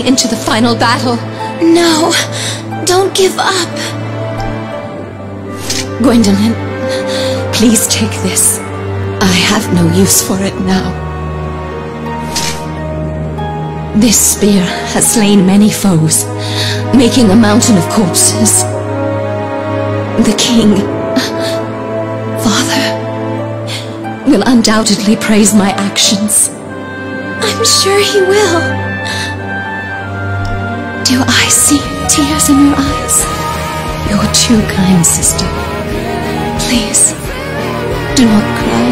into the final battle. No, don't give up. Gwendolyn, please take this. I have no use for it now. This spear has slain many foes, making a mountain of corpses. The king, father, will undoubtedly praise my actions. I'm sure he will. Do I see tears in your eyes? You're too kind, sister. Please, do not cry.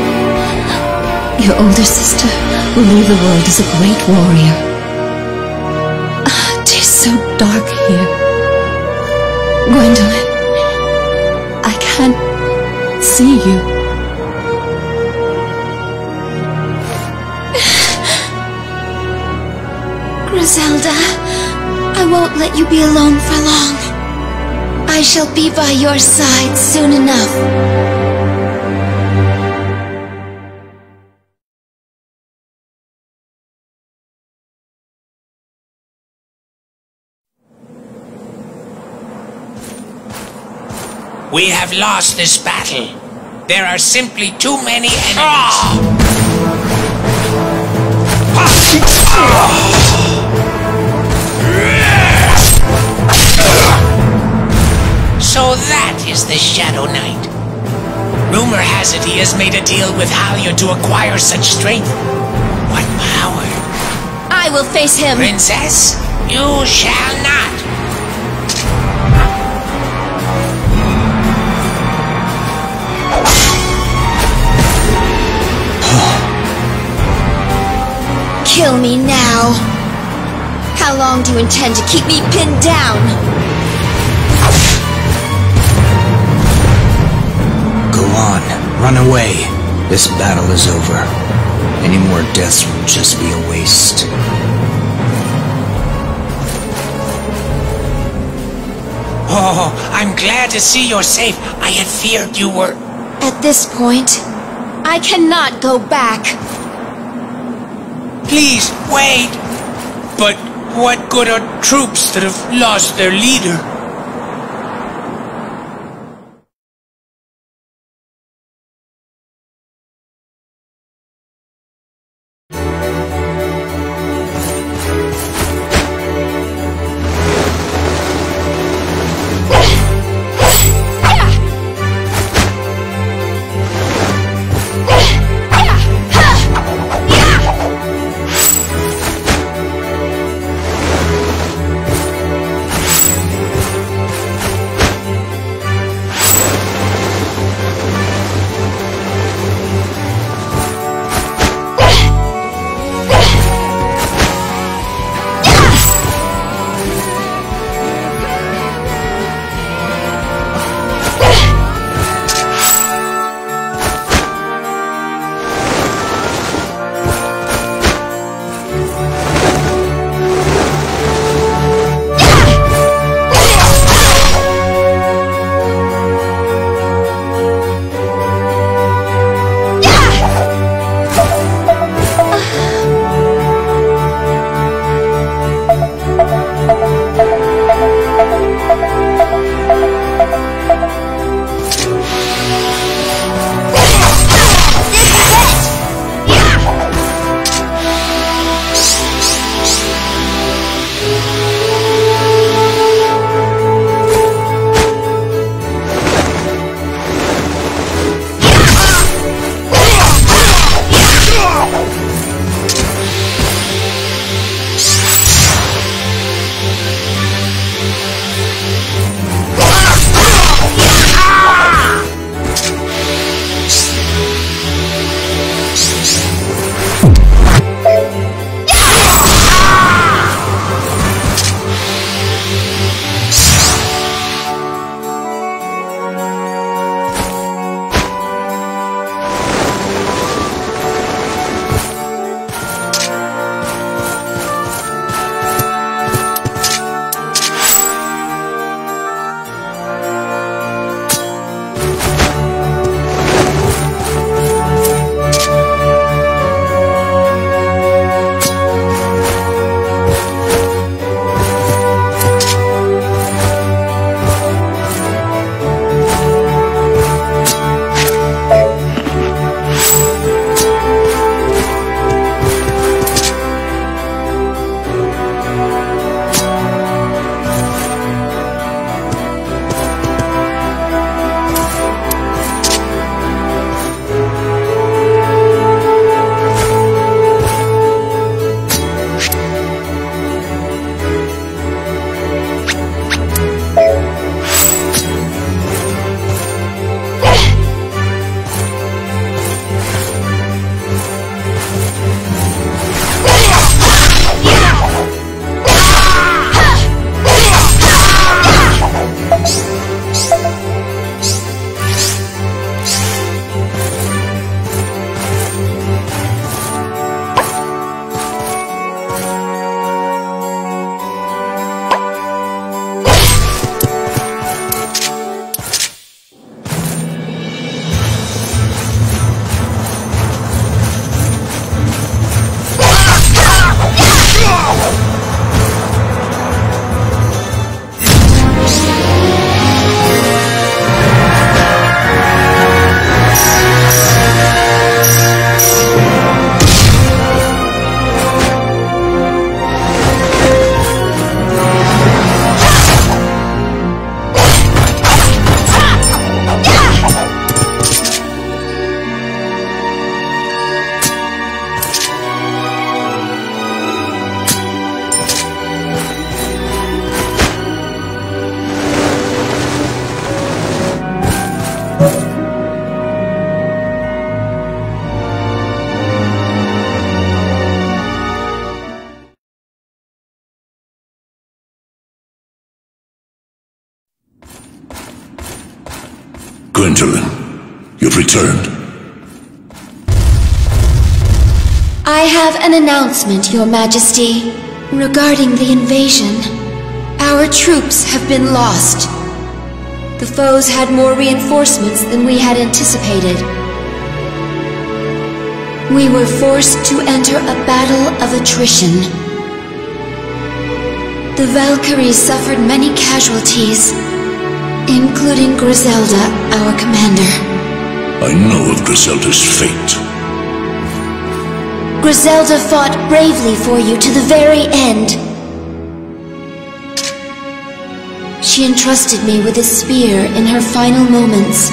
Your older sister will leave the world as a great warrior. Ah, Tis so dark here. Gwendolyn, I can't see you. Griselda, won't let you be alone for long. I shall be by your side soon enough. We have lost this battle. There are simply too many enemies. Ah! Ah! Ah! So that is the Shadow Knight. Rumor has it he has made a deal with Halia to acquire such strength. What power? I will face him. Princess, you shall not. Kill me now. How long do you intend to keep me pinned down? Run away. This battle is over. Any more deaths will just be a waste. Oh, I'm glad to see you're safe. I had feared you were. At this point, I cannot go back. Please, wait. But what good are troops that have lost their leader? Gwendolyn, you've returned. I have an announcement, Your Majesty. Regarding the invasion, our troops have been lost. The foes had more reinforcements than we had anticipated. We were forced to enter a battle of attrition. The Valkyries suffered many casualties, including Griselda, our commander. I know of Griselda's fate. Griselda fought bravely for you to the very end. She entrusted me with a spear in her final moments.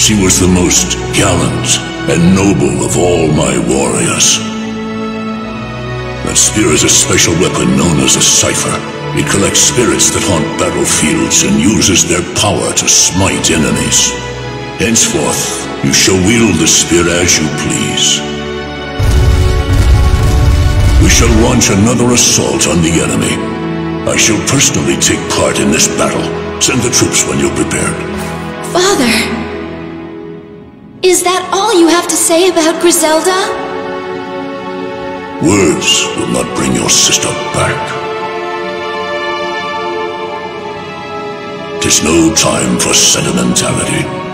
She was the most gallant and noble of all my warriors. That spear is a special weapon known as a Psypher. It collects spirits that haunt battlefields and uses their power to smite enemies. Henceforth, you shall wield the spear as you please. We shall launch another assault on the enemy. I shall personally take part in this battle. Send the troops when you're prepared. Father! Is that all you have to say about Griselda? Words will not bring your sister back. Tis no time for sentimentality.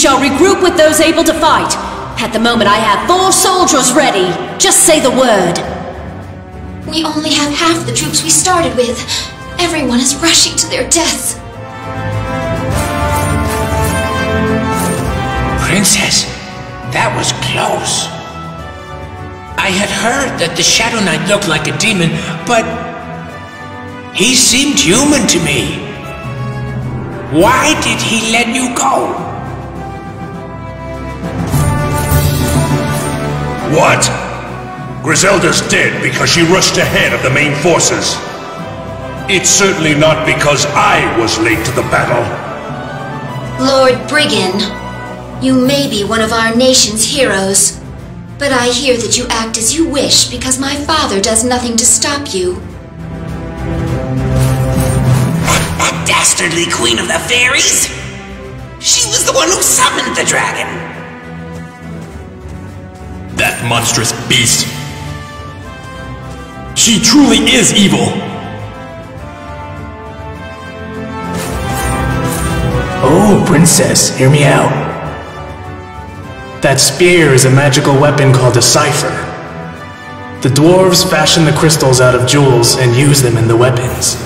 Shall regroup with those able to fight. At the moment I have four soldiers ready. Just say the word. We only have half the troops we started with. Everyone is rushing to their deaths. Princess, that was close. I had heard that the Shadow Knight looked like a demon, but he seemed human to me. Why did he let you go? What? Griselda's dead because she rushed ahead of the main forces. It's certainly not because I was late to the battle. Lord Brigan, you may be one of our nation's heroes, but I hear that you act as you wish because my father does nothing to stop you. That dastardly queen of the fairies? She was the one who summoned the dragon. That monstrous beast. She truly is evil. Oh, princess, hear me out. That spear is a magical weapon called a Psypher. The dwarves fashion the crystals out of jewels and use them in the weapons.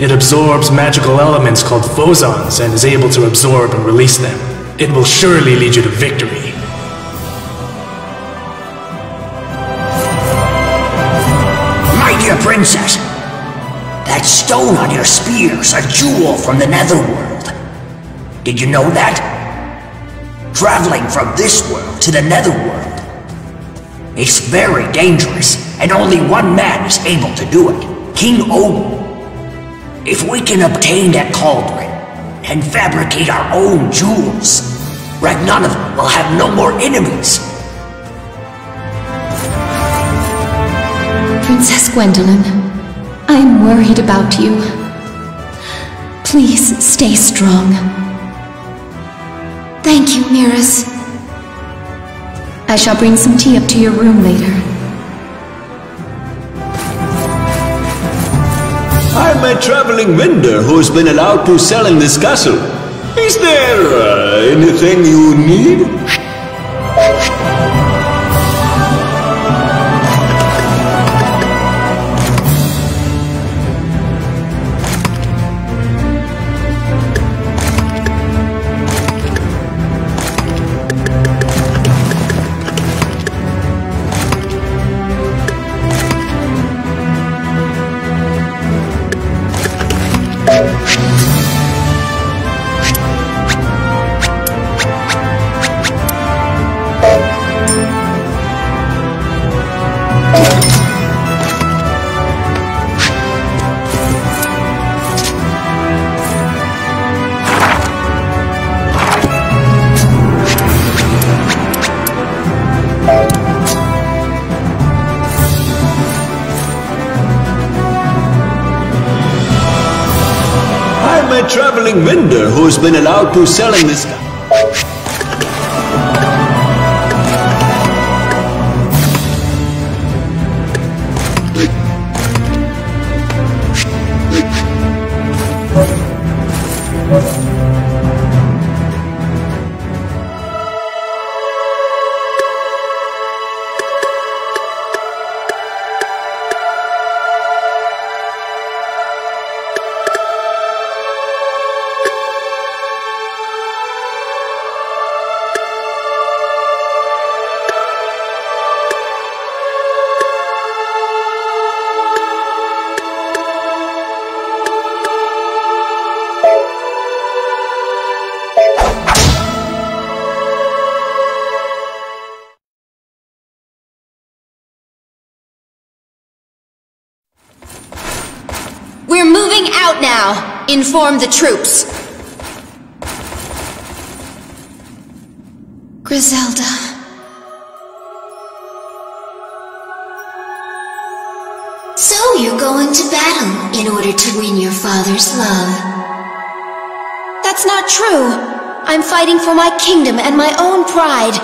It absorbs magical elements called phozons and is able to absorb and release them. It will surely lead you to victory. That stone on your spear's a jewel from the netherworld. Did you know that? Traveling from this world to the netherworld. It's very dangerous, and only one man is able to do it. King Odin. If we can obtain that cauldron and fabricate our own jewels, Ragnarsson will have no more enemies. Princess Gwendolyn, I am worried about you. Please stay strong. Thank you, Miras. I shall bring some tea up to your room later. I'm a traveling vendor who's been allowed to sell in this castle. Is there uh, anything you need? Who's been allowed to sell in this... We're Inform the troops. Griselda. So you're going to battle in order to win your father's love. That's not true. I'm fighting for my kingdom and my own pride.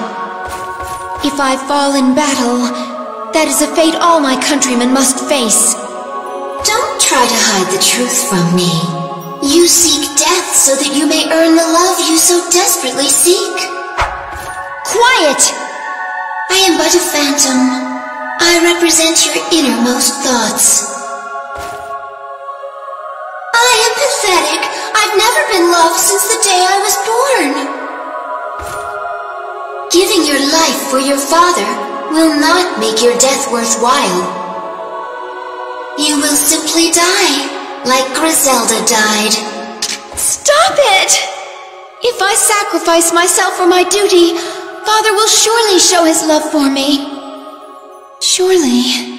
If I fall in battle, that is a fate all my countrymen must face. Don't try to hide the truth from me. You seek death so that you may earn the love you so desperately seek. Quiet! I am but a phantom. I represent your innermost thoughts. I am pathetic. I've never been loved since the day I was born. Giving your life for your father will not make your death worthwhile. You will simply die, like Griselda died. Stop it! If I sacrifice myself for my duty, Father will surely show his love for me. Surely.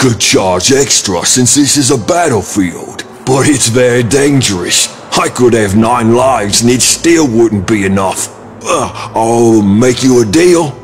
Could charge extra since this is a battlefield, but it's very dangerous. I could have nine lives and it still wouldn't be enough. Uh, I'll make you a deal.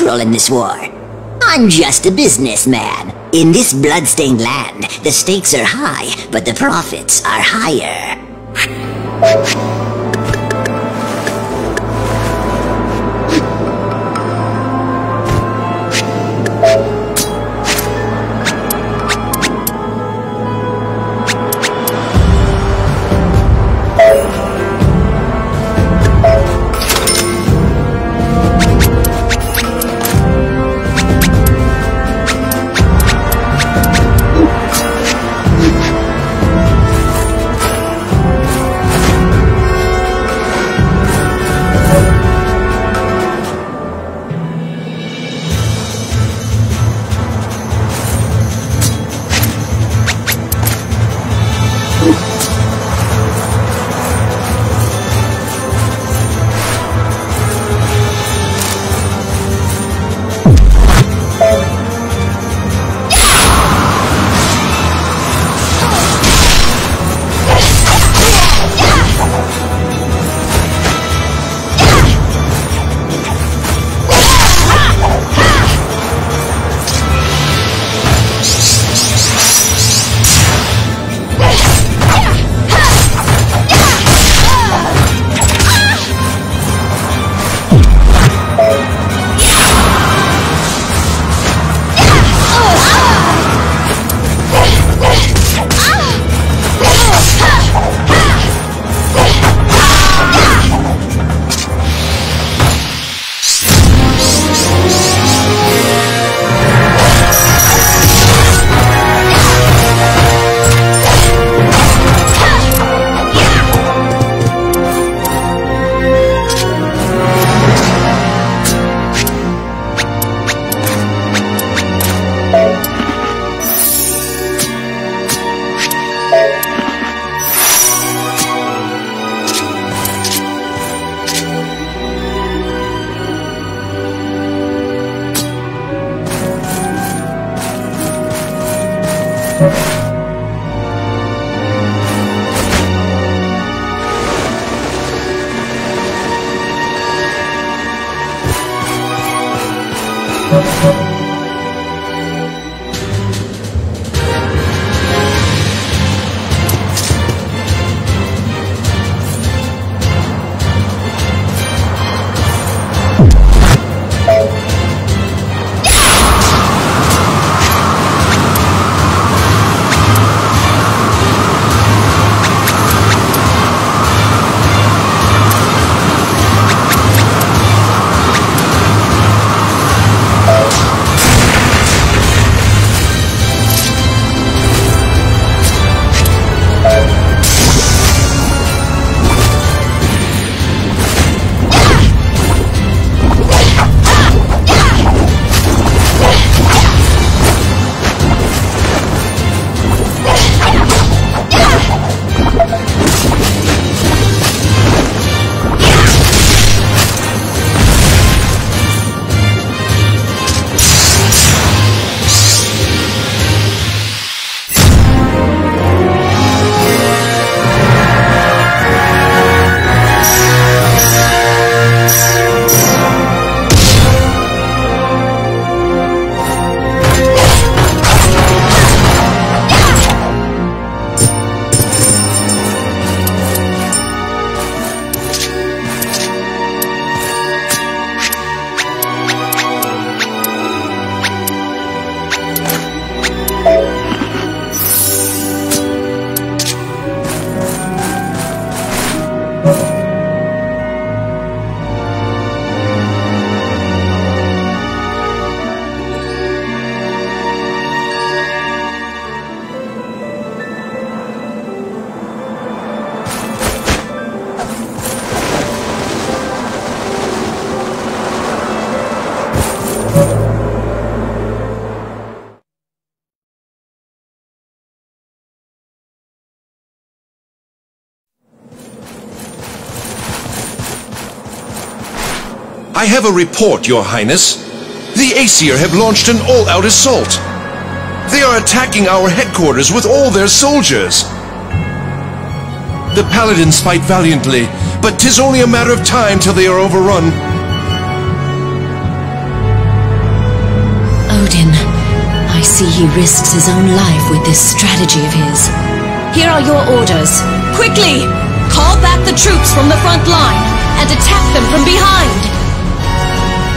Neutral in this war. I'm just a businessman. In this bloodstained land, the stakes are high, but the profits are higher. Have a report, Your Highness. The Aesir have launched an all-out assault. They are attacking our headquarters with all their soldiers. The paladins fight valiantly, but tis only a matter of time till they are overrun. Odin. I see he risks his own life with this strategy of his. Here are your orders. Quickly! Call back the troops from the front line and attack them from behind.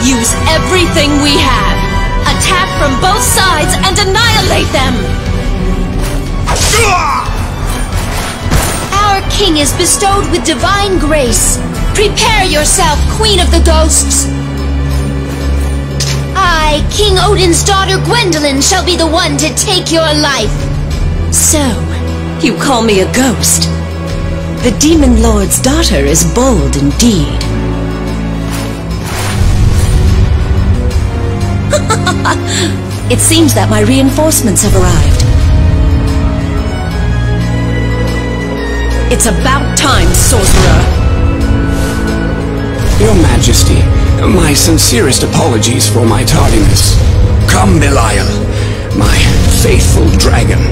Use everything we have. Attack from both sides and annihilate them! Our king is bestowed with divine grace. Prepare yourself, Queen of the Ghosts. I, King Odin's daughter Gwendolyn, shall be the one to take your life. So, you call me a ghost? The Demon Lord's daughter is bold indeed. It seems that my reinforcements have arrived. It's about time, sorcerer! Your Majesty, my sincerest apologies for my tardiness. Come, Belial, my faithful dragon.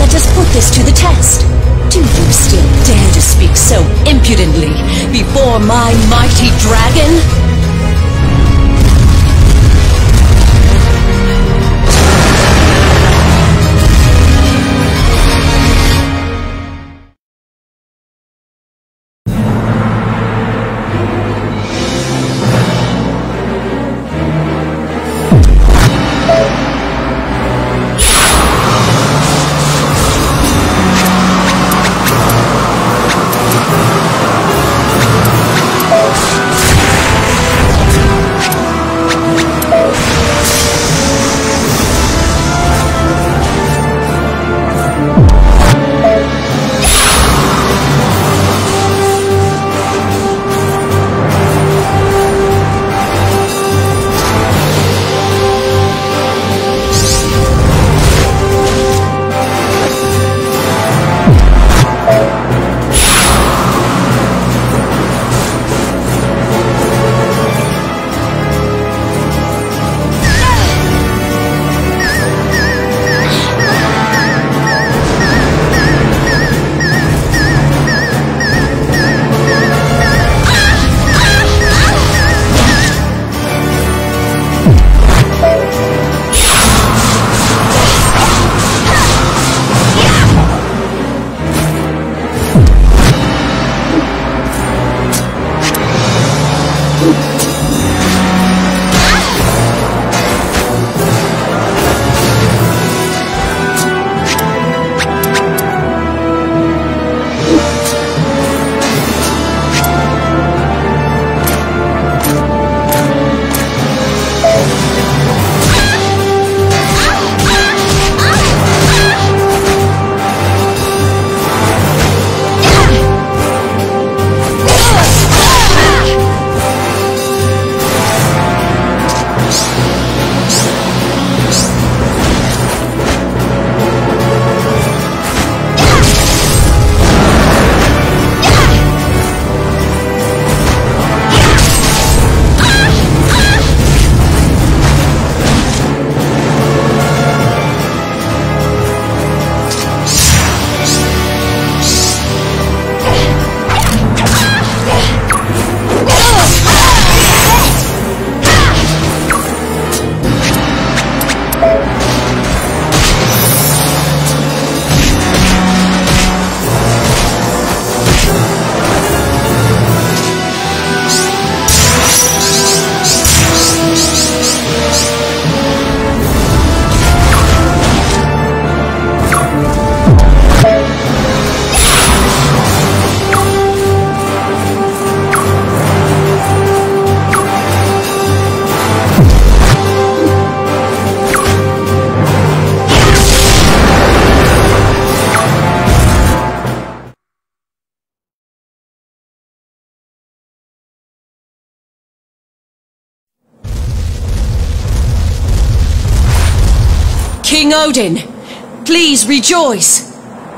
Let us put this to the test. Do you still dare to speak so impudently before my mighty dragon? Odin, please rejoice.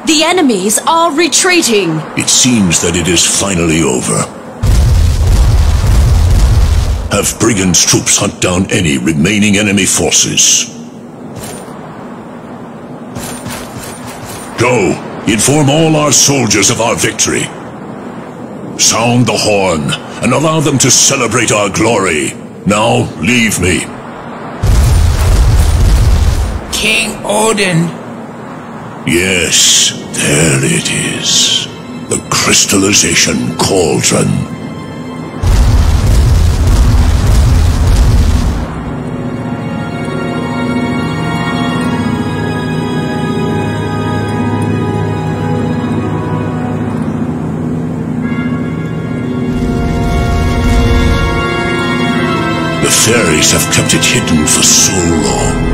The enemies are retreating. It seems that it is finally over. Have Brigan's troops hunt down any remaining enemy forces. Go, inform all our soldiers of our victory. Sound the horn, and allow them to celebrate our glory. Now, leave me. Odin. Yes, there it is. The crystallization cauldron. The fairies have kept it hidden for so long.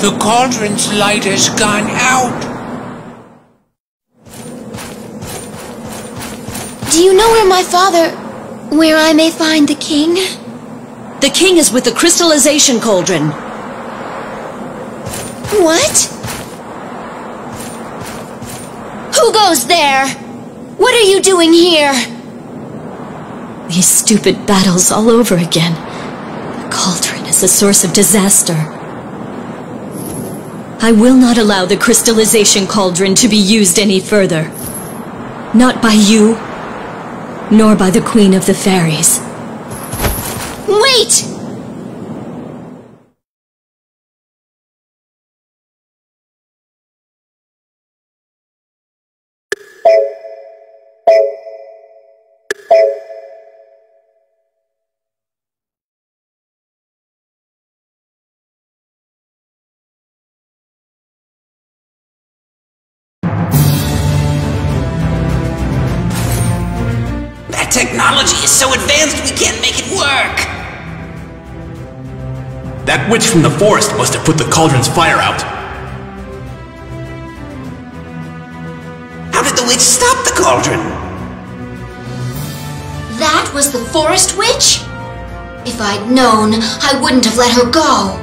The cauldron's light has gone out. Do you know where my father... where I may find the king? The king is with the crystallization cauldron. What? Who goes there? What are you doing here? These stupid battles all over again. The cauldron is a source of disaster. I will not allow the crystallization cauldron to be used any further. Not by you, nor by the Queen of the Fairies. Wait! That witch from the forest must have put the cauldron's fire out. How did the witch stop the cauldron? That was the forest witch? If I'd known, I wouldn't have let her go.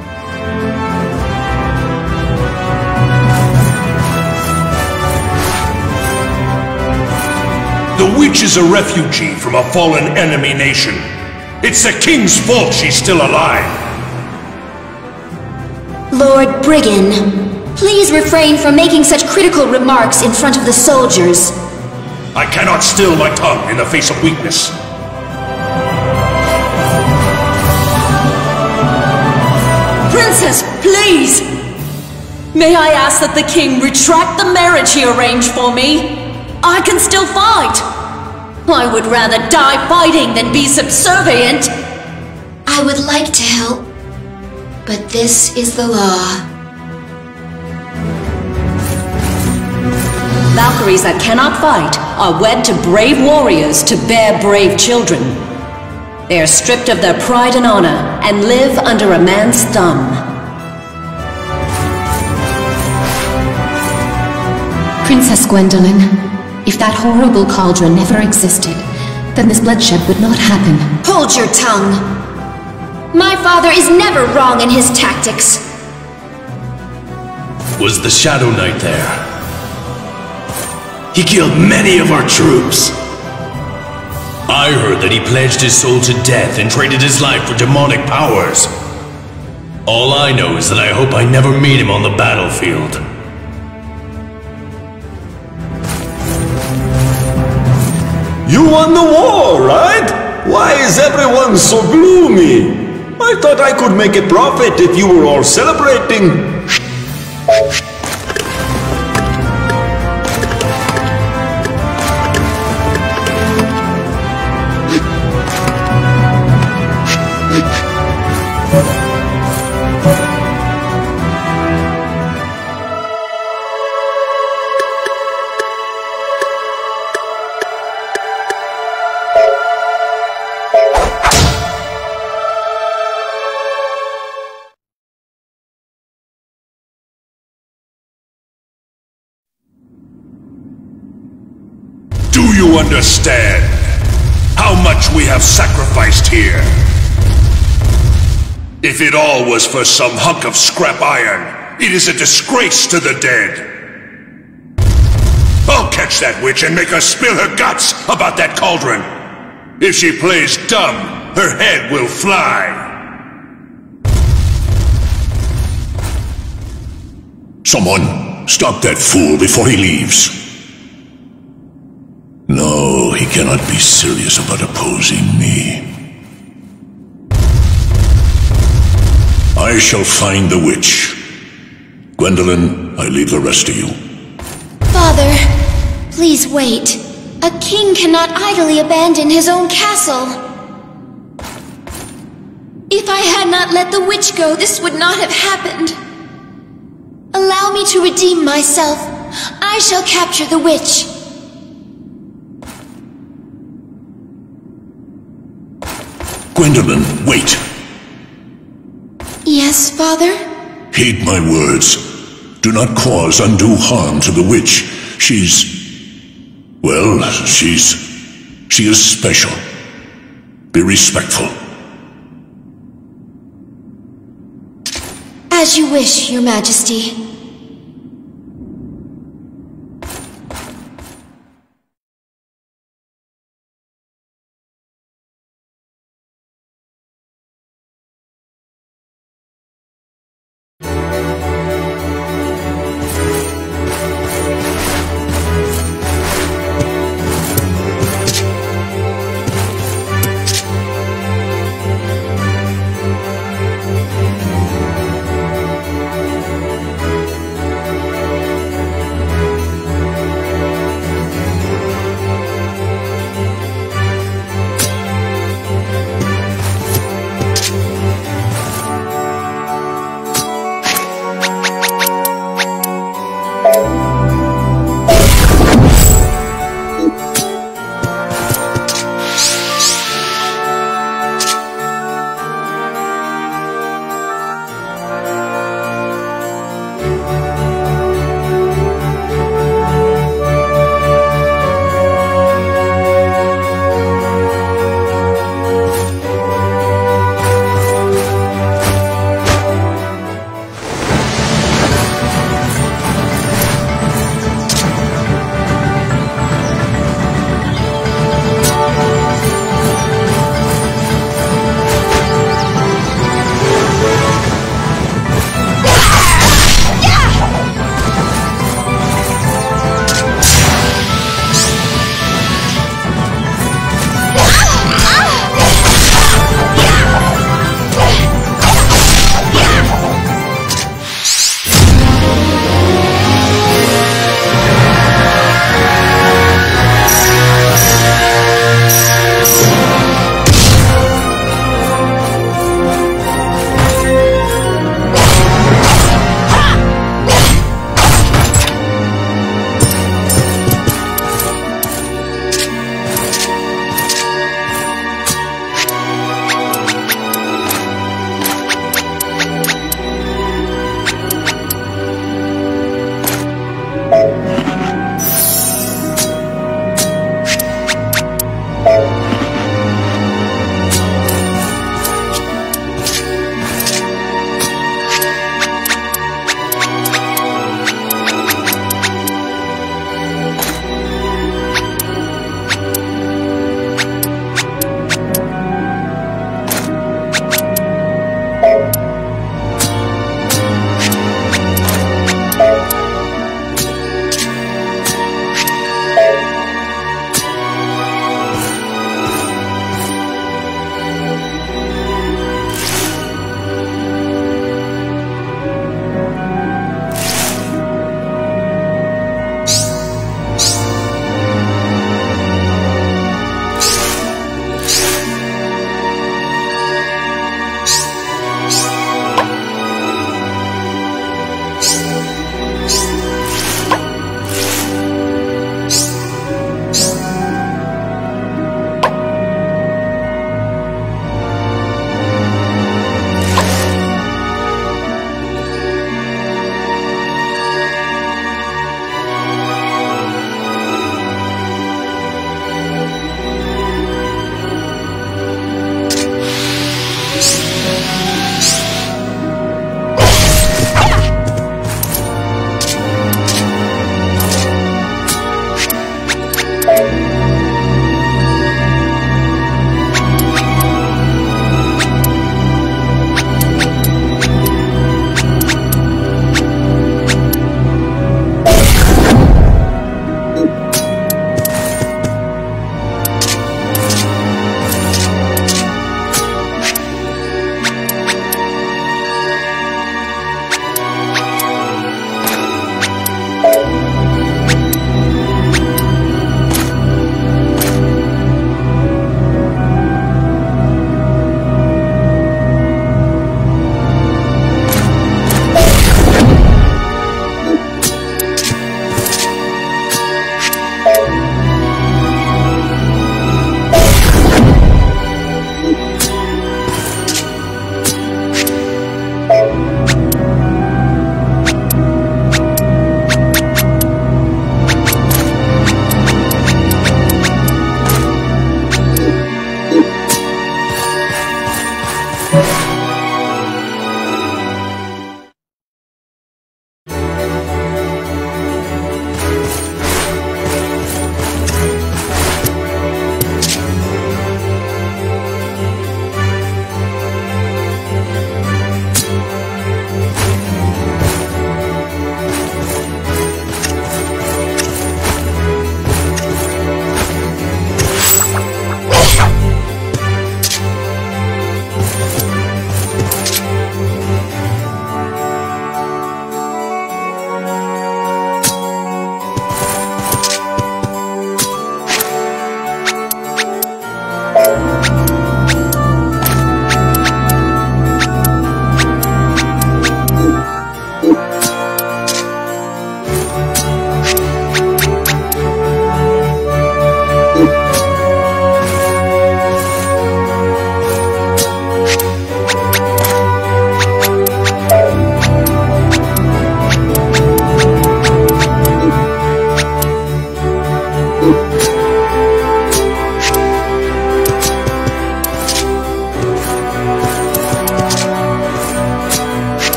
The witch is a refugee from a fallen enemy nation. It's the king's fault she's still alive. Lord Brigan, please refrain from making such critical remarks in front of the soldiers. I cannot still my tongue in the face of weakness. Princess, please! May I ask that the king retract the marriage he arranged for me? I can still fight! I would rather die fighting than be subservient! I would like to help, but this is the law. Valkyries that cannot fight are wed to brave warriors to bear brave children. They are stripped of their pride and honor and live under a man's thumb. Princess Gwendolyn, if that horrible cauldron never existed, then this bloodshed would not happen. Hold your tongue! My father is never wrong in his tactics. Was the Shadow Knight there? He killed many of our troops. I heard that he pledged his soul to death and traded his life for demonic powers. All I know is that I hope I never meet him on the battlefield. You won the war, right? Why is everyone so gloomy? I thought I could make a profit if you were all celebrating. Understand how much we have sacrificed here? If it all was for some hunk of scrap iron, It is a disgrace to the dead. I'll catch that witch and make her spill her guts about that cauldron. If she plays dumb, her head will fly. Someone, stop that fool before he leaves. Cannot be serious about opposing me. I shall find the witch. Gwendolyn, I leave the rest to you. Father, please wait. A king cannot idly abandon his own castle. If I had not let the witch go, this would not have happened. Allow me to redeem myself. I shall capture the witch. Gwendolyn, wait. Yes, father? Heed my words. Do not cause undue harm to the witch. She's... Well, she's... She is special. Be respectful. As you wish, your majesty.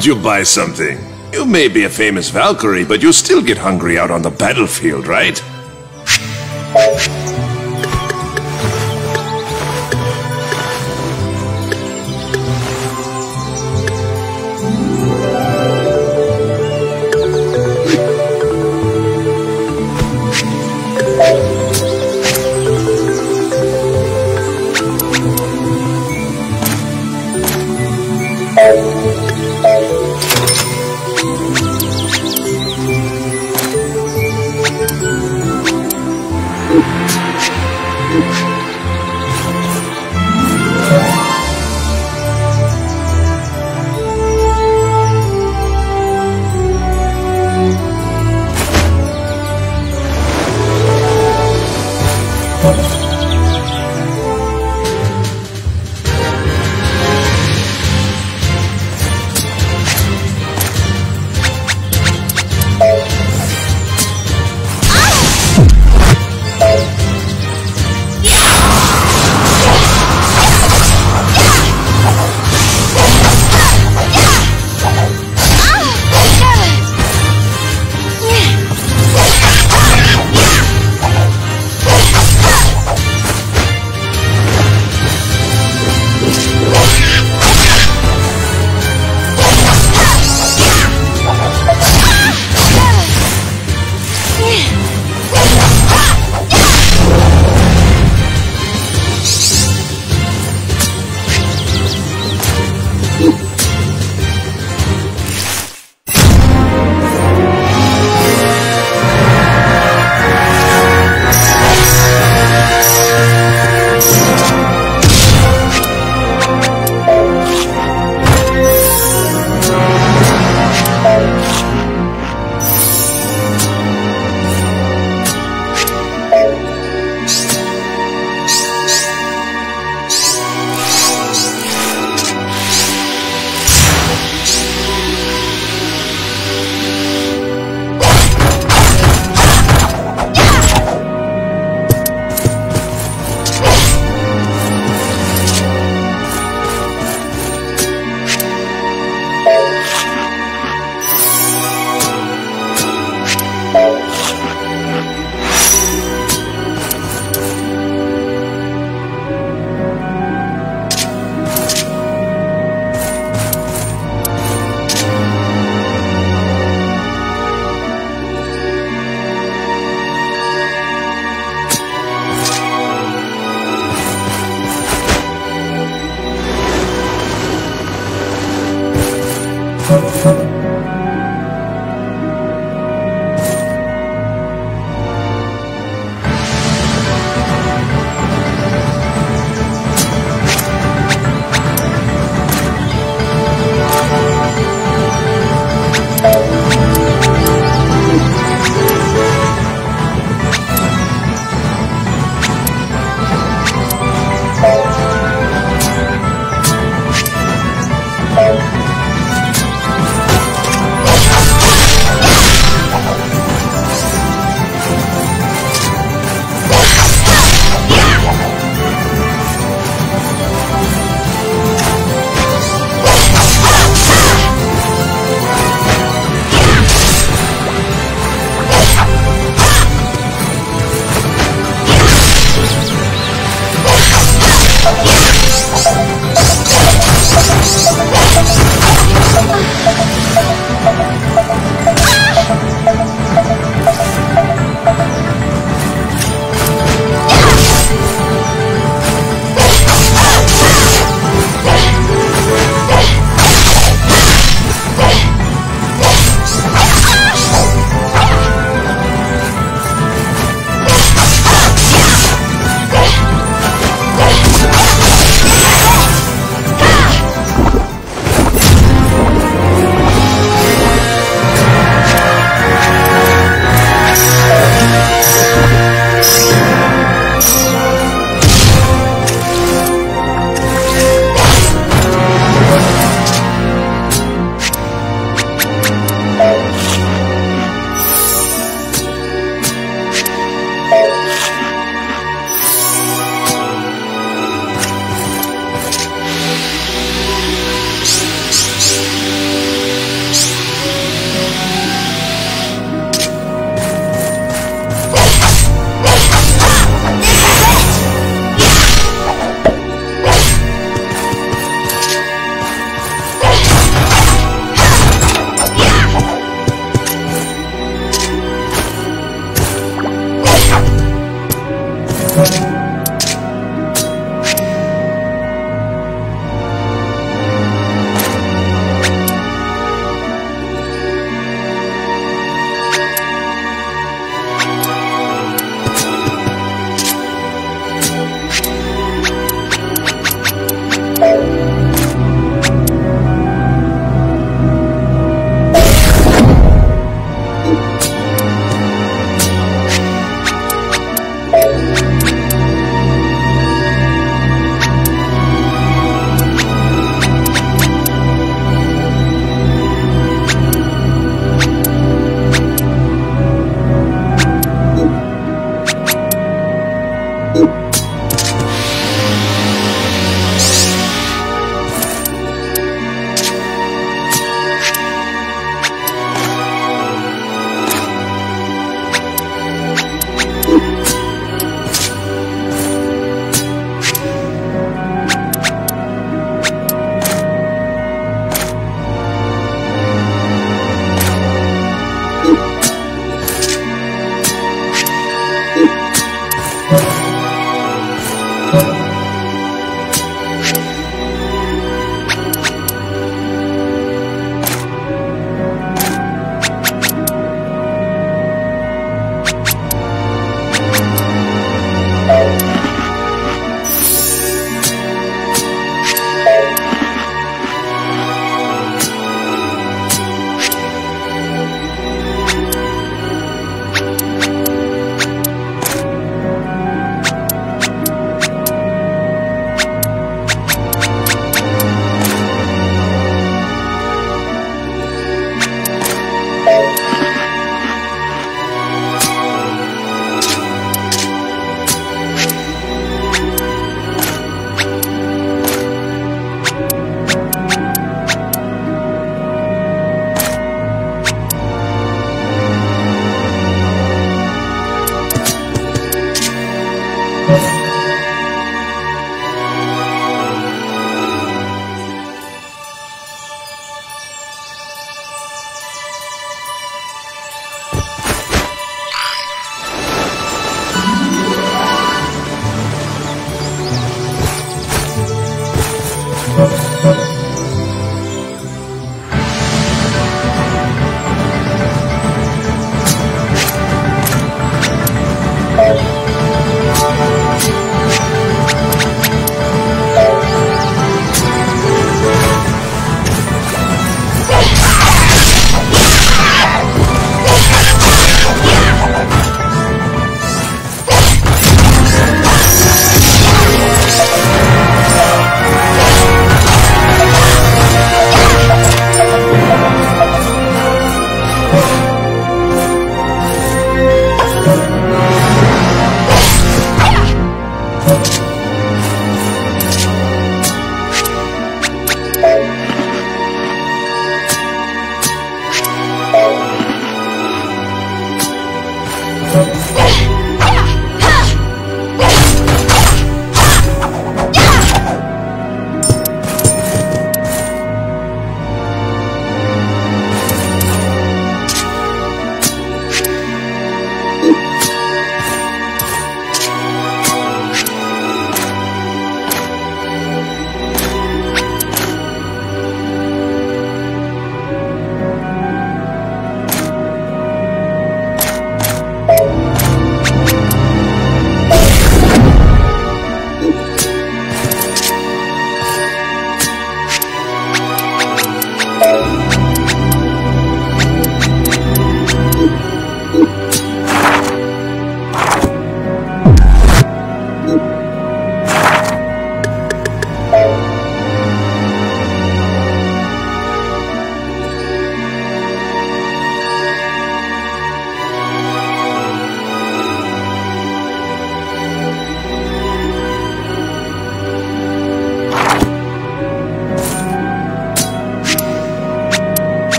Don't you buy something? You may be a famous Valkyrie, but you still get hungry out on the battlefield, right?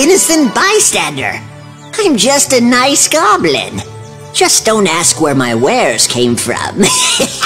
Innocent bystander. I'm just a nice goblin. Just don't ask where my wares came from.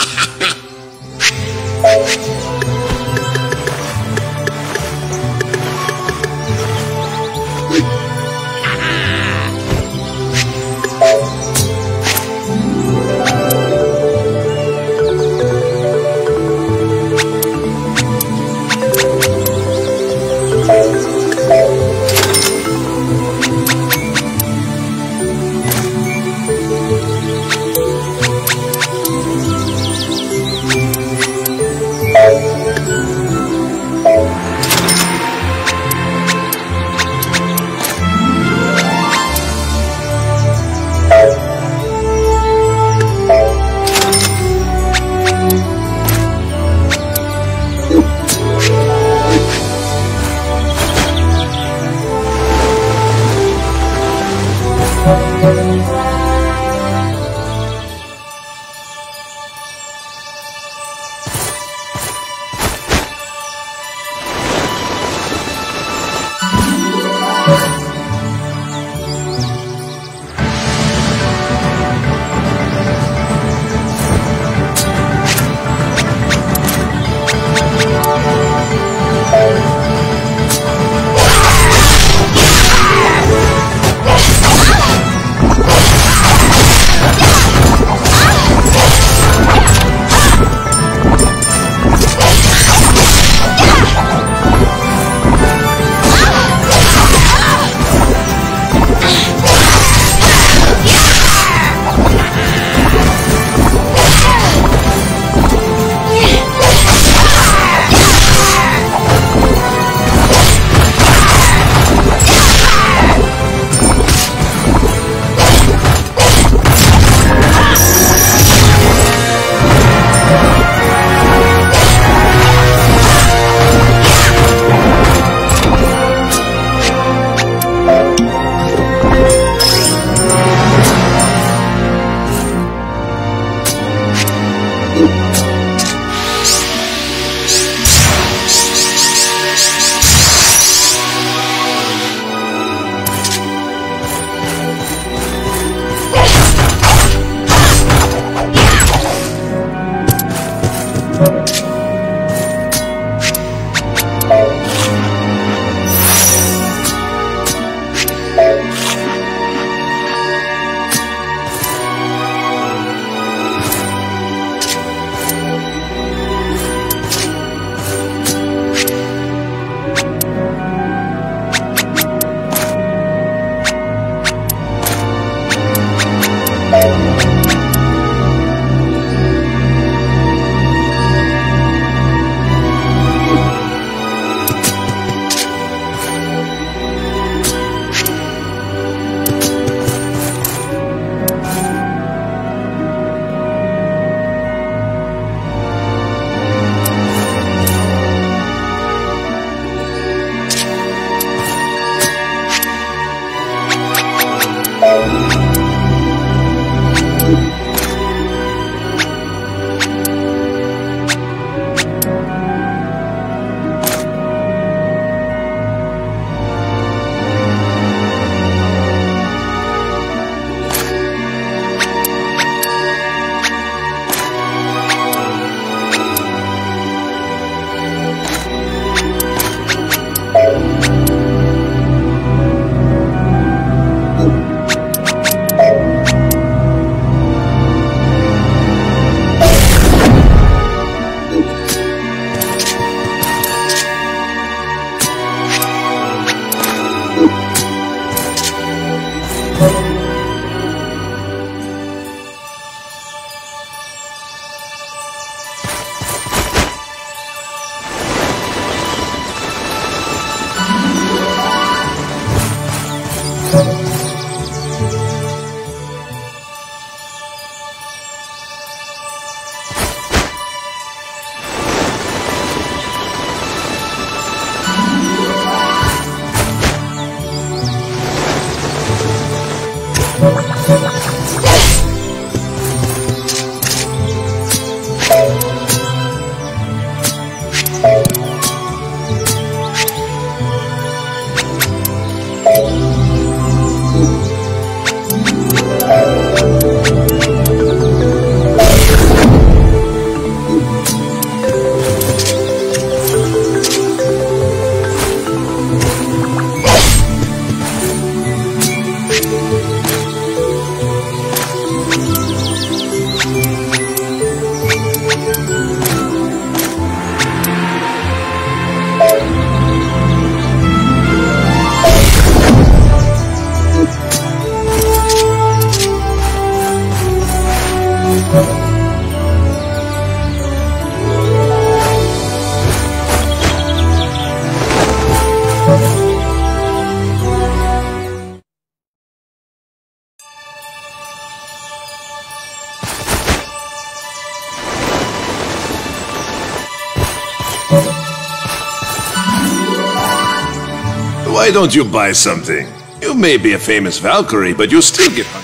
Why don't you buy something? You may be a famous Valkyrie, but you still get hungry.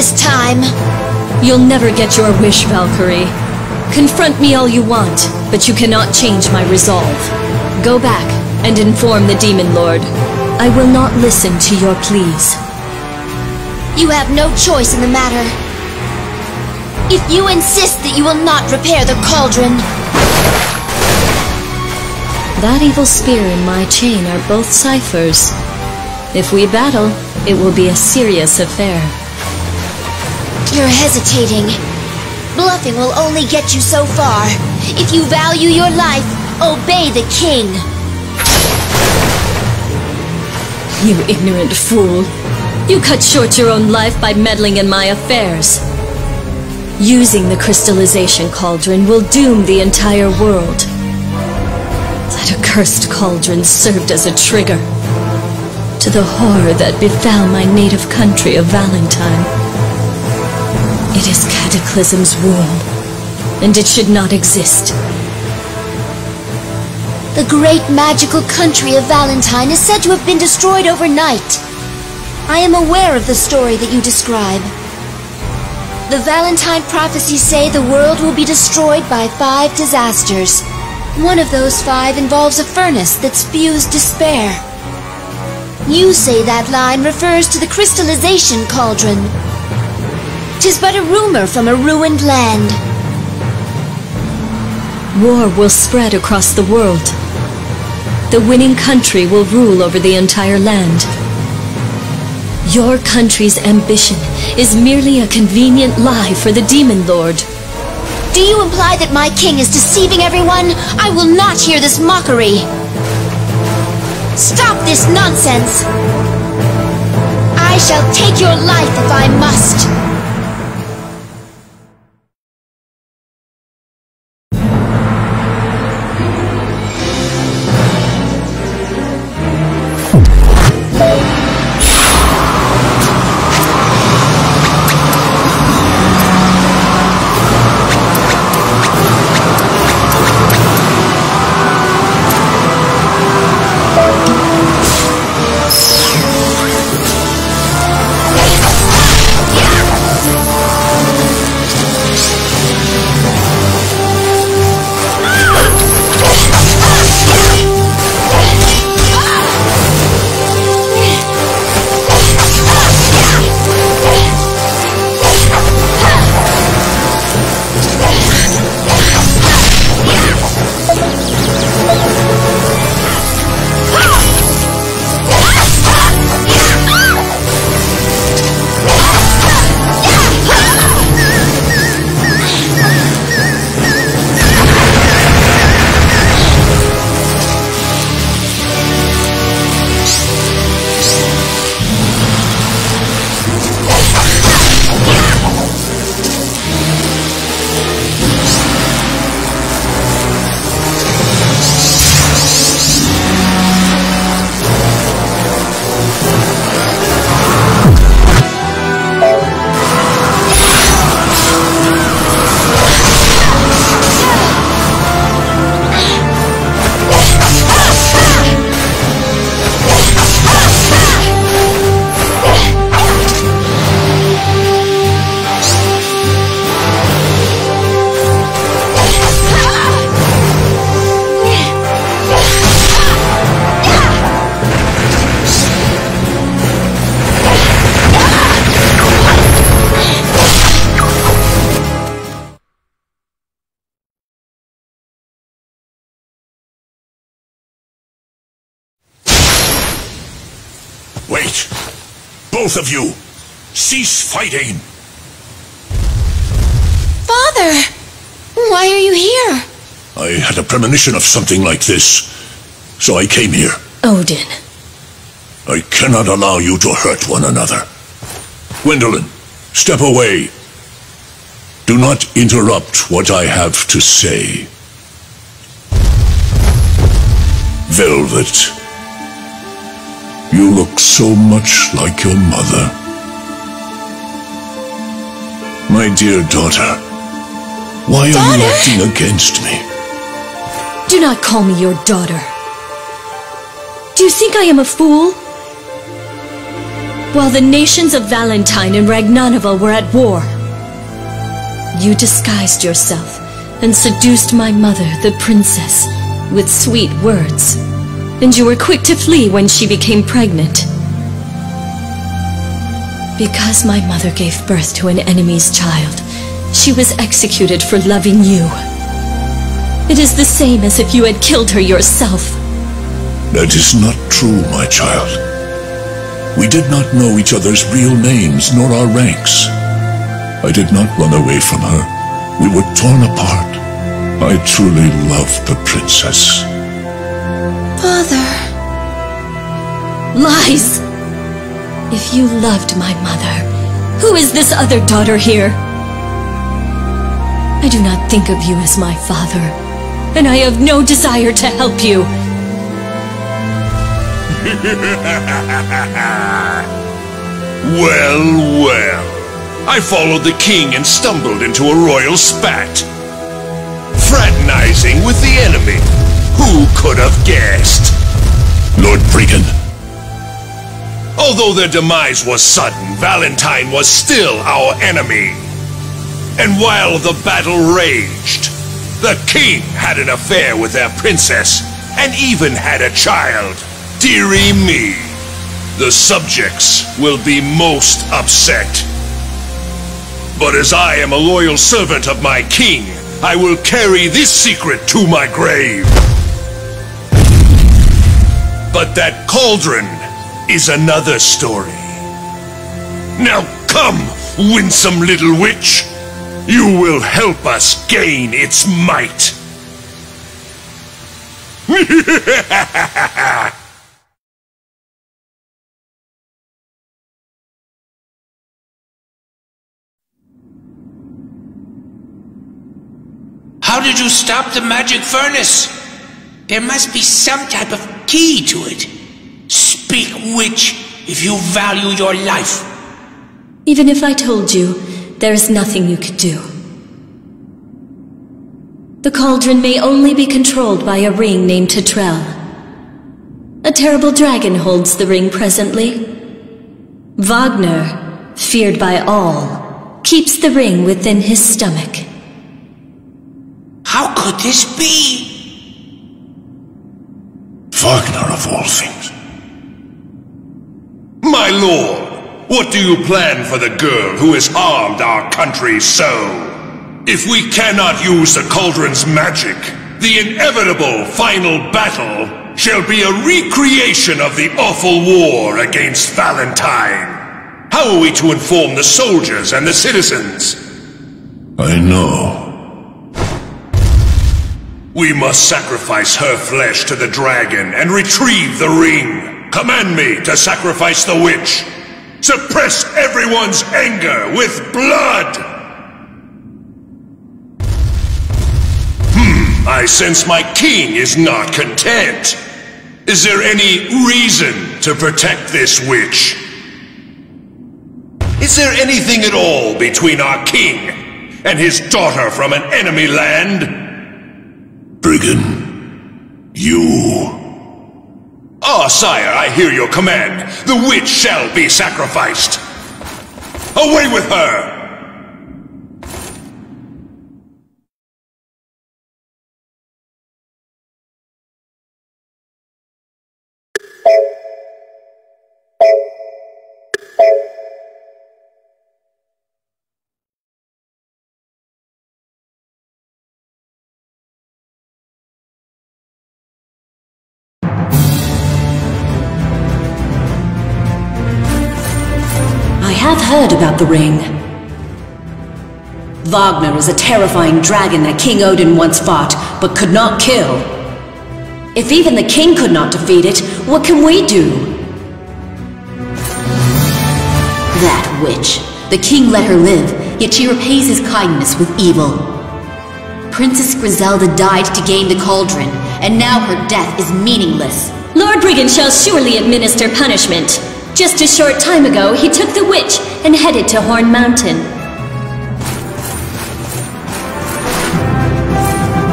This time. You'll never get your wish, Valkyrie. Confront me all you want, but you cannot change my resolve. Go back and inform the Demon Lord. I will not listen to your pleas. You have no choice in the matter. If you insist that you will not repair the cauldron, That evil spear and my chain are both Psyphers. If we battle, it will be a serious affair. You're hesitating. Bluffing will only get you so far. If you value your life, obey the king. You ignorant fool. You cut short your own life by meddling in my affairs. Using the crystallization cauldron will doom the entire world. That accursed cauldron served as a trigger to the horror that befell my native country of Valentine. It is Cataclysm's womb, and it should not exist. The great magical country of Valentine is said to have been destroyed overnight. I am aware of the story that you describe. The Valentine prophecies say the world will be destroyed by five disasters. One of those five involves a furnace that spews despair. You say that line refers to the crystallization cauldron. Tis but a rumor from a ruined land. War will spread across the world. The winning country will rule over the entire land. Your country's ambition is merely a convenient lie for the Demon Lord. Do you imply that my king is deceiving everyone? I will not hear this mockery. Stop this nonsense! I shall take your life if I must. Both of you! Cease fighting! Father! Why are you here? I had a premonition of something like this, so I came here. Odin. I cannot allow you to hurt one another. Gwendolyn, step away. Do not interrupt what I have to say. Velvet. You look so much like your mother. My dear daughter, why are you acting against me? Do not call me your daughter. Do you think I am a fool? While the nations of Valentine and Ragnanival were at war, you disguised yourself and seduced my mother, the princess, with sweet words. And you were quick to flee when she became pregnant. Because my mother gave birth to an enemy's child, she was executed for loving you. It is the same as if you had killed her yourself. That is not true, my child. We did not know each other's real names nor our ranks. I did not run away from her. We were torn apart. I truly loved the princess. Father. Lies! If you loved my mother, who is this other daughter here? I do not think of you as my father, and I have no desire to help you. well, well. I followed the king and stumbled into a royal spat. Fraternizing with the enemy. Who could have guessed? Lord Brigan. Although their demise was sudden, Valentine was still our enemy. And while the battle raged, the king had an affair with their princess and even had a child. Dearie me, the subjects will be most upset. But as I am a loyal servant of my king, I will carry this secret to my grave. But that cauldron is another story. Now come, winsome little witch. You will help us gain its might. How did you stop the magic furnace? There must be some type of key to it. Speak, witch, if you value your life. Even if I told you, there is nothing you could do. The cauldron may only be controlled by a ring named Titrel. A terrible dragon holds the ring presently. Wagner, feared by all, keeps the ring within his stomach. How could this be? Wagner of all things. My lord, what do you plan for the girl who has harmed our country so? If we cannot use the cauldron's magic, the inevitable final battle shall be a recreation of the awful war against Valentine. How are we to inform the soldiers and the citizens? I know. We must sacrifice her flesh to the dragon and retrieve the ring. Command me to sacrifice the witch. Suppress everyone's anger with blood! Hmm, I sense my king is not content. Is there any reason to protect this witch? Is there anything at all between our king and his daughter from an enemy land? Brigan, you... Ah, sire, I hear your command. The witch shall be sacrificed. Away with her! The ring. Wagner is a terrifying dragon that King Odin once fought, but could not kill. If even the king could not defeat it, what can we do? That witch. The king let her live, yet she repays his kindness with evil. Princess Griselda died to gain the cauldron, and now her death is meaningless. Lord Brigan shall surely administer punishment. Just a short time ago, he took the witch and headed to Horn Mountain.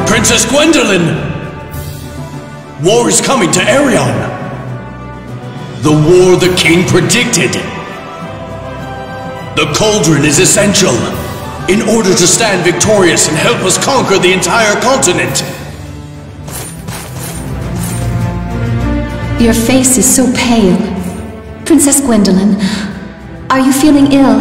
Princess Gwendolyn! War is coming to Erion! The war the king predicted! The cauldron is essential in order to stand victorious and help us conquer the entire continent! Your face is so pale. Princess Gwendolyn, are you feeling ill?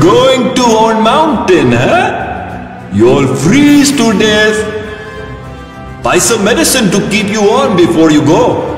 Going to on mountain, huh? You'll freeze to death. Buy some medicine to keep you on before you go.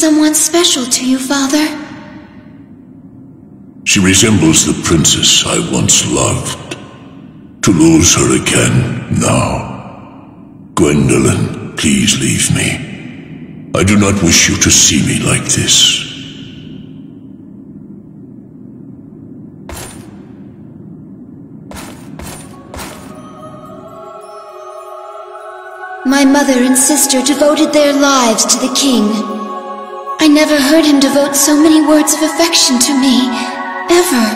Someone special to you, Father? She resembles the princess I once loved. To lose her again now. Gwendolyn, please leave me. I do not wish you to see me like this. My mother and sister devoted their lives to the king. I never heard him devote so many words of affection to me, ever.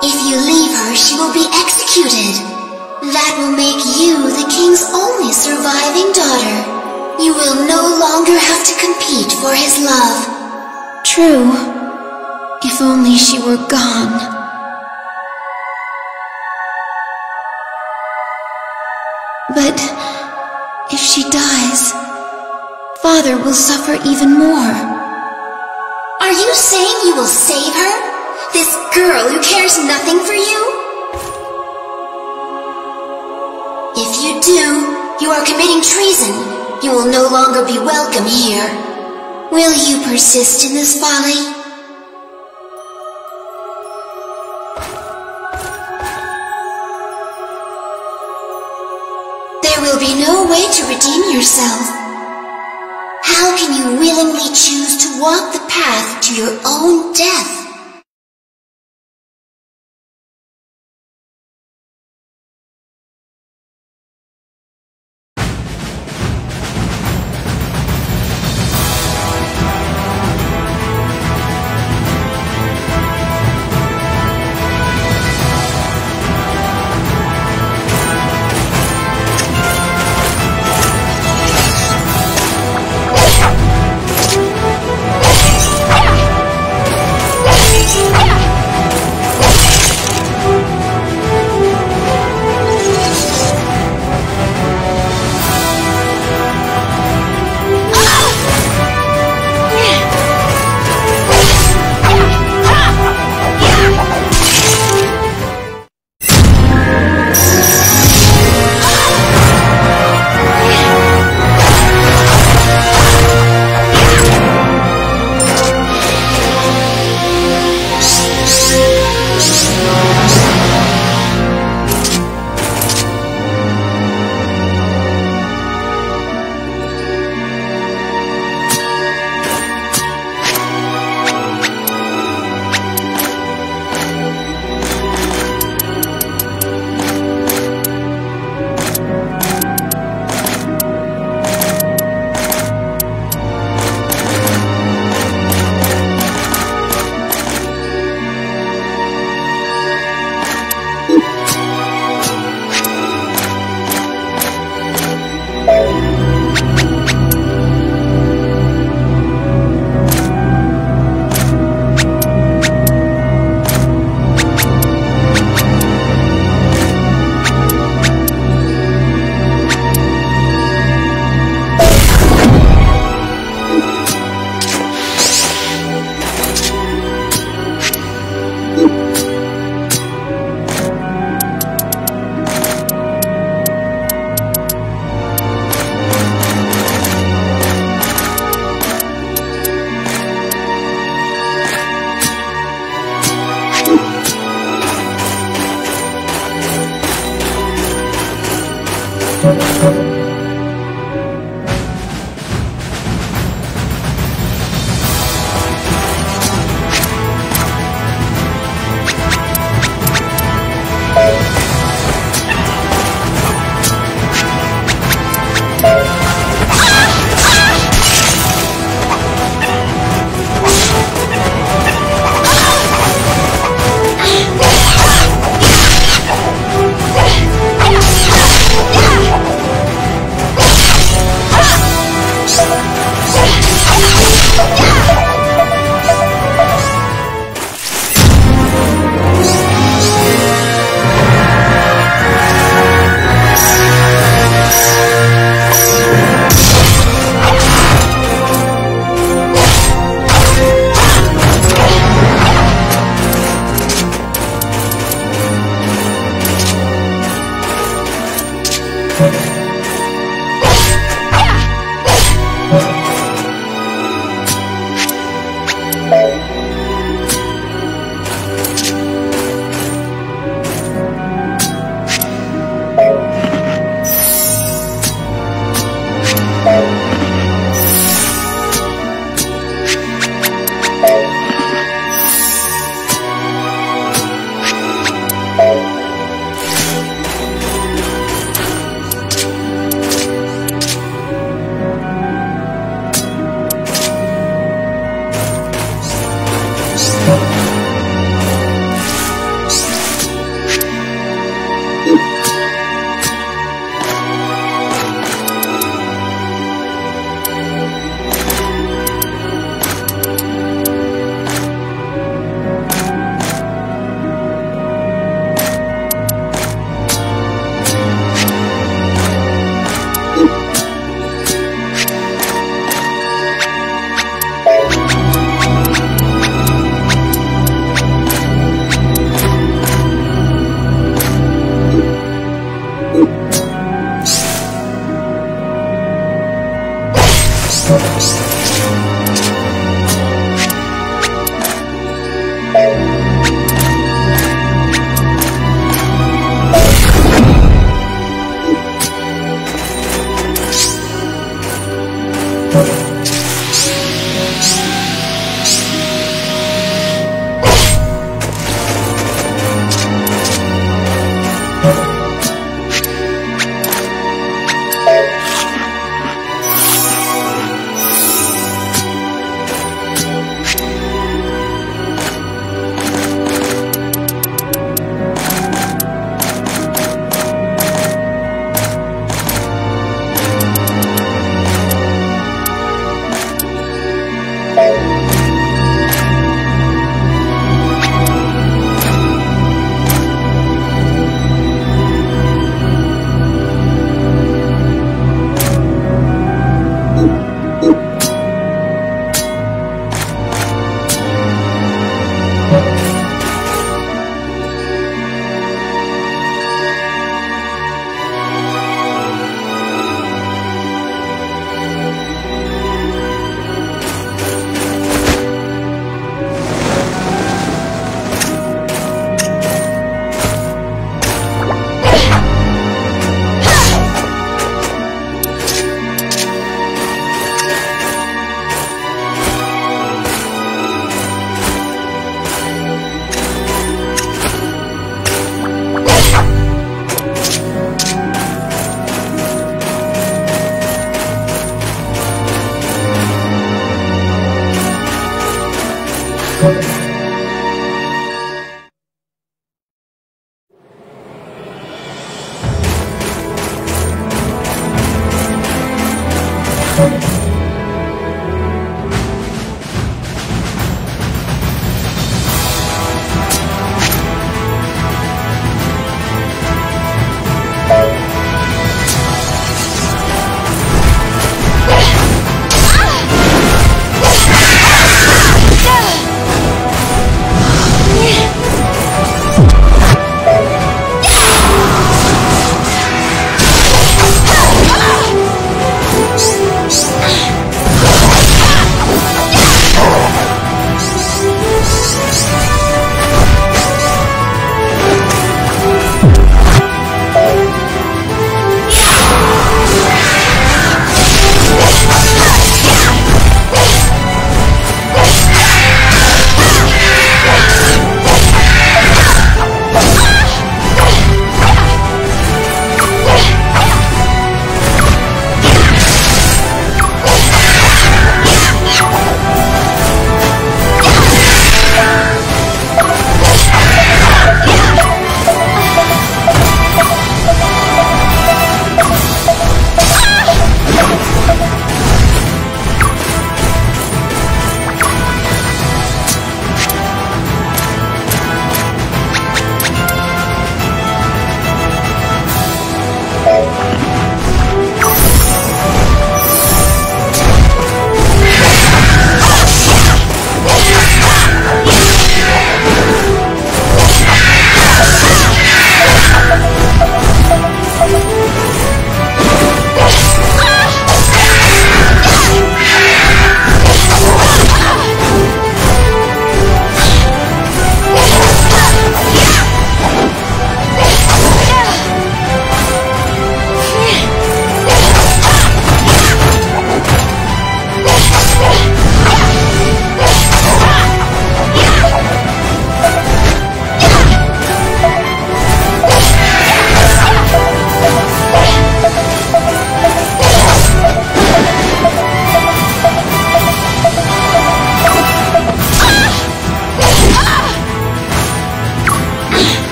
If you leave her, she will be executed. That will make you the king's only surviving daughter. You will no longer have to compete for his love. True. If only she were gone. But if she dies, Father will suffer even more. Are you saying you will save her? This girl who cares nothing for you? If you do, you are committing treason. You will no longer be welcome here. Will you persist in this folly? There will be no way to redeem yourself. How can you willingly choose to walk the path to your own death?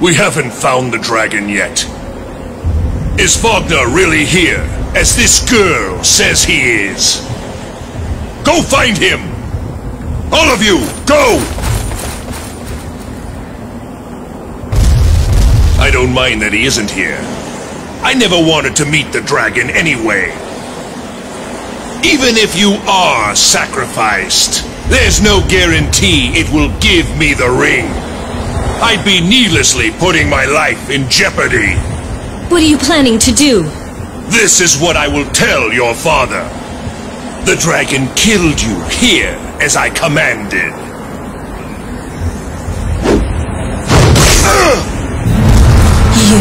We haven't found the dragon yet. Is Wagner really here, as this girl says he is? Go find him! All of you, go! I don't mind that he isn't here. I never wanted to meet the dragon anyway. Even if you are sacrificed, there's no guarantee it will give me the ring. I'd be needlessly putting my life in jeopardy. What are you planning to do? This is what I will tell your father. The dragon killed you here as I commanded. You?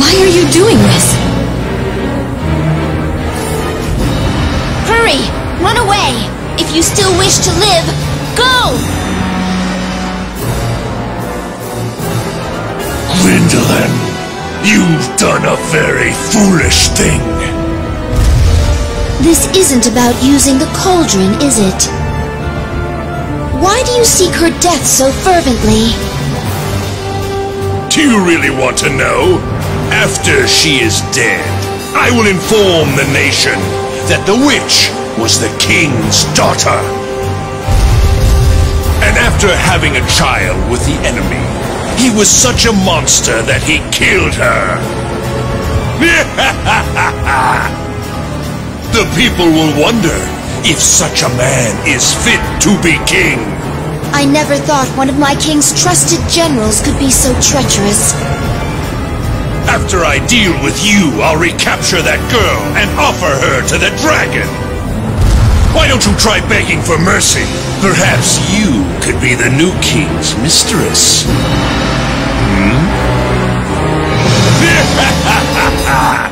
Why are you doing this? Hurry! Run away! If you still wish to live, go! Gwendolyn, you've done a very foolish thing. This isn't about using the cauldron, is it? Why do you seek her death so fervently? Do you really want to know? After she is dead, I will inform the nation that the witch was the king's daughter. And after having a child with the enemy, he was such a monster that he killed her. the people will wonder if such a man is fit to be king. I never thought one of my king's trusted generals could be so treacherous. After I deal with you, I'll recapture that girl and offer her to the dragon. Why don't you try begging for mercy? Perhaps you could be the new king's mistress. Hmm?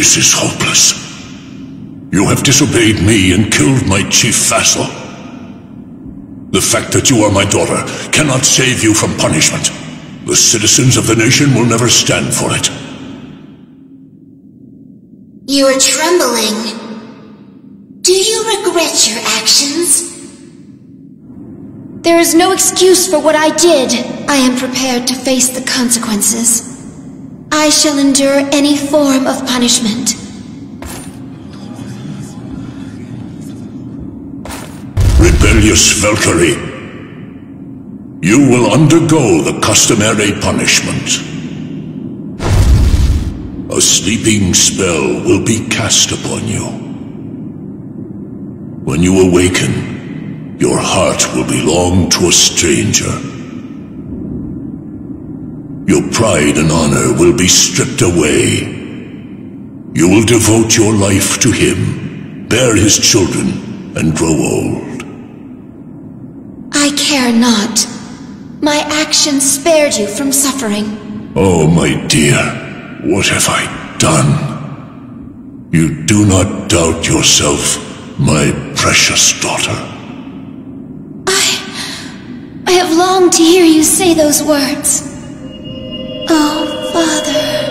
This is hopeless. You have disobeyed me and killed my chief vassal. The fact that you are my daughter cannot save you from punishment. The citizens of the nation will never stand for it. You are trembling. Do you regret your actions? There is no excuse for what I did. I am prepared to face the consequences. I shall endure any form of punishment. Rebellious Valkyrie. You will undergo the customary punishment. A sleeping spell will be cast upon you. When you awaken, your heart will belong to a stranger. Your pride and honor will be stripped away. You will devote your life to him, bear his children, and grow old. I care not. My actions spared you from suffering. Oh, my dear, what have I done? You do not doubt yourself, my precious daughter. I I have longed to hear you say those words. Oh, Father.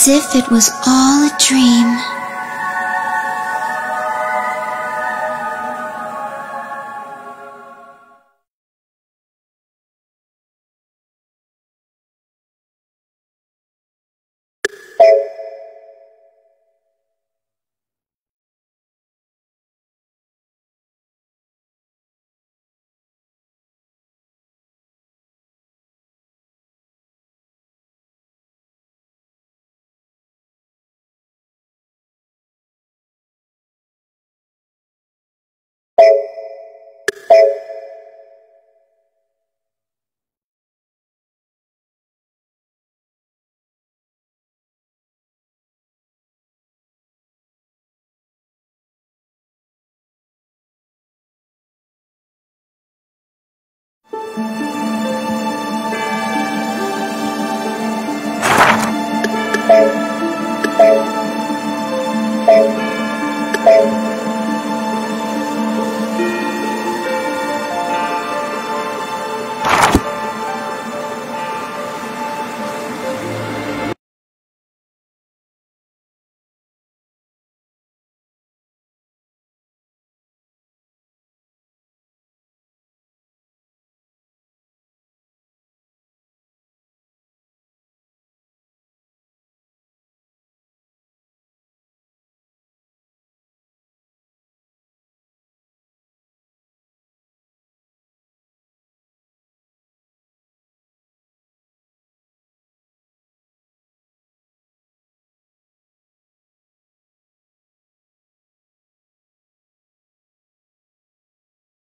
As if it was all a dream.